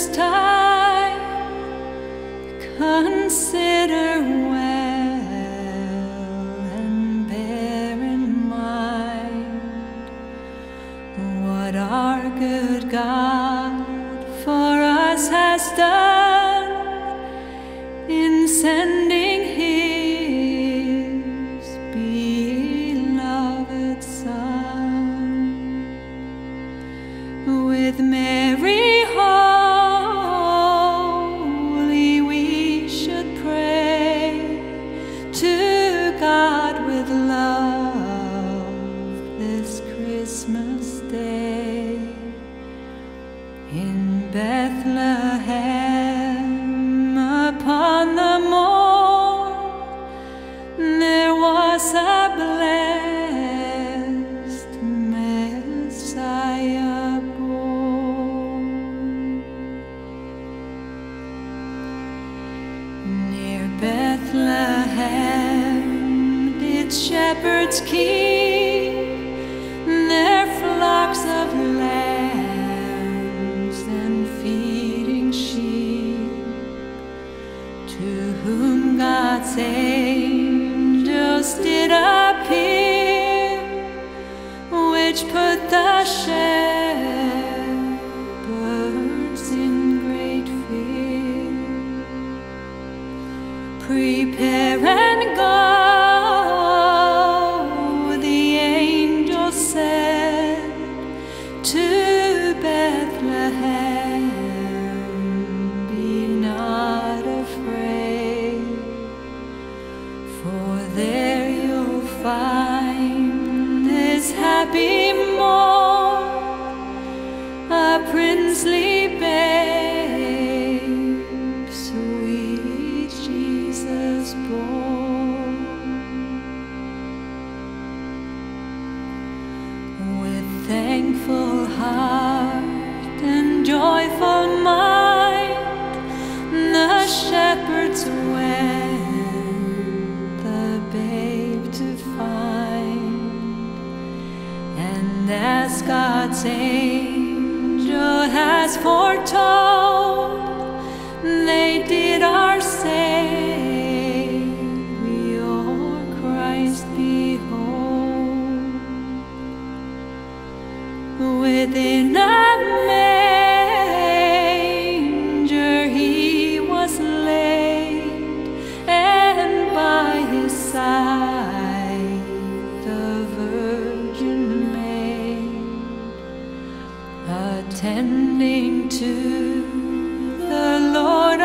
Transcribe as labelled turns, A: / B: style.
A: This time, consider when. God with love this Christmas day. In Bethlehem upon the morn there was a blessed Messiah born. Near Bethlehem did shepherds keep their flocks of lambs and feeding sheep, to whom God's angels did appear, which put the shepherds in great fear. Prepare for there you'll find this happy morn, a princely babe, sweet Jesus born. With thankful heart and joyful mind, the shepherds went as God's angel has foretold, they did our Savior Christ behold. Within attending to the Lord